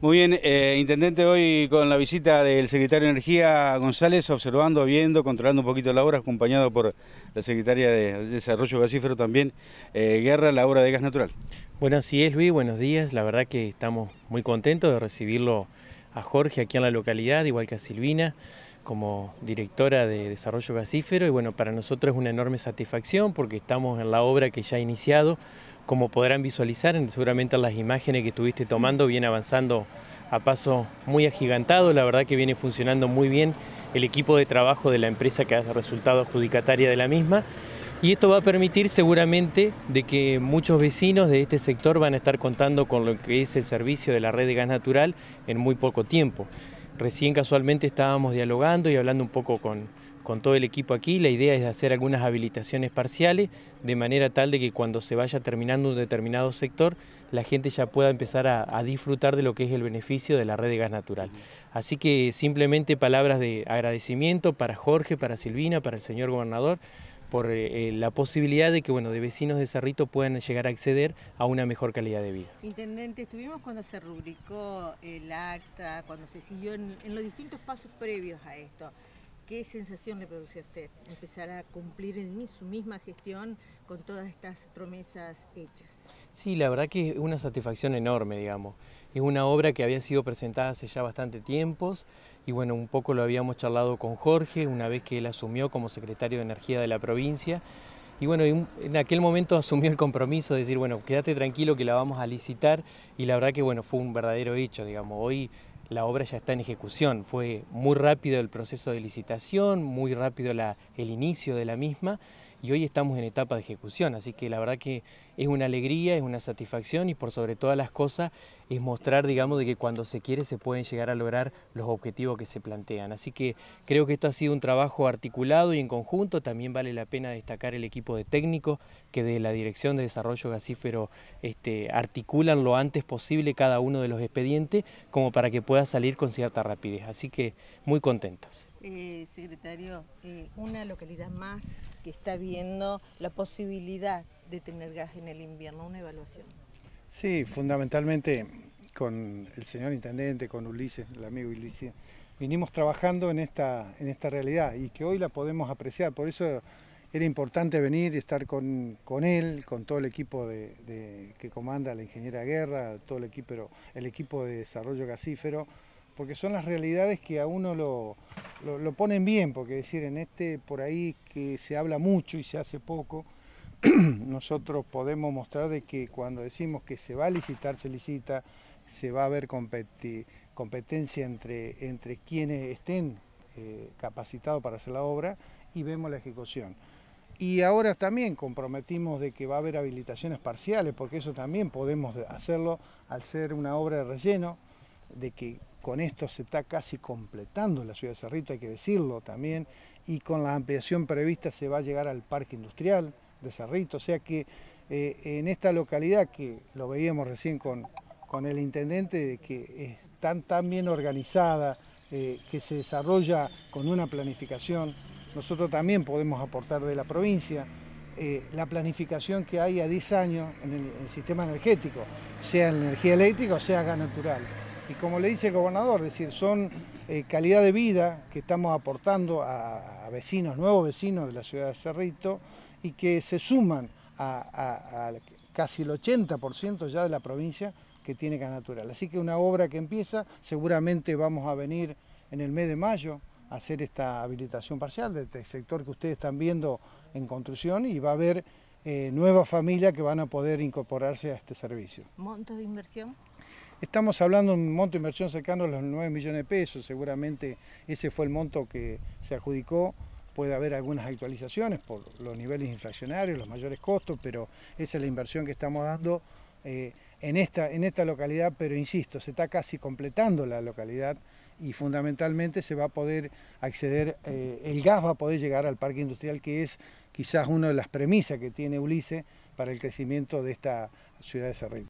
Muy bien, eh, Intendente, hoy con la visita del Secretario de Energía González, observando, viendo, controlando un poquito la obra, acompañado por la Secretaria de Desarrollo Gasífero también, eh, Guerra, la obra de gas natural. Bueno, así es Luis, buenos días. La verdad que estamos muy contentos de recibirlo a Jorge aquí en la localidad, igual que a Silvina, como directora de Desarrollo Gasífero. Y bueno, para nosotros es una enorme satisfacción porque estamos en la obra que ya ha iniciado como podrán visualizar, seguramente en las imágenes que estuviste tomando, viene avanzando a paso muy agigantado, la verdad que viene funcionando muy bien el equipo de trabajo de la empresa que ha resultado adjudicataria de la misma y esto va a permitir seguramente de que muchos vecinos de este sector van a estar contando con lo que es el servicio de la red de gas natural en muy poco tiempo. Recién casualmente estábamos dialogando y hablando un poco con, con todo el equipo aquí. La idea es hacer algunas habilitaciones parciales de manera tal de que cuando se vaya terminando un determinado sector, la gente ya pueda empezar a, disfrutar de lo que es el beneficio de la red de gas natural. Así que simplemente palabras de agradecimiento para Jorge, para Silvina, para el señor gobernador por eh, eh, la posibilidad de que bueno, de vecinos de Cerrito puedan llegar a acceder a una mejor calidad de vida. Intendente, estuvimos cuando se rubricó el acta, cuando se siguió en los distintos pasos previos a esto. ¿Qué sensación le produce a usted empezar a cumplir en su misma gestión con todas estas promesas hechas? Sí, la verdad que es una satisfacción enorme, digamos. Es una obra que había sido presentada hace ya bastante tiempos y bueno, un poco lo habíamos charlado con Jorge una vez que él asumió como secretario de Energía de la provincia. Y bueno, en aquel momento asumió el compromiso de decir, bueno, quédate tranquilo que la vamos a licitar y la verdad que bueno, fue un verdadero hecho, digamos. Hoy la obra ya está en ejecución. Fue muy rápido el proceso de licitación, muy rápido el inicio de la misma y hoy estamos en etapa de ejecución, así que la verdad que es una alegría, es una satisfacción y por sobre todas las cosas es mostrar, digamos, de que cuando se quiere se pueden llegar a lograr los objetivos que se plantean. Así que creo que esto ha sido un trabajo articulado y en conjunto, también vale la pena destacar el equipo de técnicos que de la Dirección de Desarrollo Gasífero este, articulan lo antes posible cada uno de los expedientes como para que pueda salir con cierta rapidez. Así que muy contentos. Eh, secretario, eh, una localidad más está viendo la posibilidad de tener gas en el invierno, una evaluación. Sí, fundamentalmente con el señor intendente, con Ulises, el amigo Ulises, vinimos trabajando en esta, en esta realidad y que hoy la podemos apreciar. Por eso era importante venir y estar con, él, con todo el equipo de, que comanda la ingeniera Guerra, todo el equipo, el equipo de desarrollo gasífero, porque son las realidades que a uno lo, lo, ponen bien, porque decir, en este por ahí que se habla mucho y se hace poco, nosotros podemos mostrar de que cuando decimos que se va a licitar, se licita, se va a haber competencia entre, entre quienes estén eh, capacitados para hacer la obra y vemos la ejecución. Y ahora también comprometimos de que va a haber habilitaciones parciales, porque eso también podemos hacerlo al ser una obra de relleno, de que con esto se está casi completando la ciudad de Cerrito, hay que decirlo también, y con la ampliación prevista se va a llegar al parque industrial de Cerrito, o sea que eh, en esta localidad que lo veíamos recién con, con el intendente, que es tan, bien organizada, eh, que se desarrolla con una planificación, nosotros también podemos aportar de la provincia, eh, la planificación que hay a 10 años en el, en el sistema energético, sea en energía eléctrica o sea gas natural. Y como le dice el gobernador, es decir, son eh, calidad de vida que estamos aportando a, vecinos, nuevos vecinos de la ciudad de Cerrito y que se suman a, casi el 80% ya de la provincia que tiene gas natural. Así que una obra que empieza, seguramente vamos a venir en el mes de mayo a hacer esta habilitación parcial del este sector que ustedes están viendo en construcción y va a haber eh, nuevas familias que van a poder incorporarse a este servicio. ¿Monto de inversión? Estamos hablando de un monto de inversión cercano a los 9 millones de pesos, seguramente ese fue el monto que se adjudicó, puede haber algunas actualizaciones por los niveles inflacionarios, los mayores costos, pero esa es la inversión que estamos dando eh, en, esta, en esta localidad, pero insisto, se está casi completando la localidad y fundamentalmente se va a poder acceder, eh, el gas va a poder llegar al parque industrial que es quizás una de las premisas que tiene Ulises para el crecimiento de esta ciudad de Cerrito.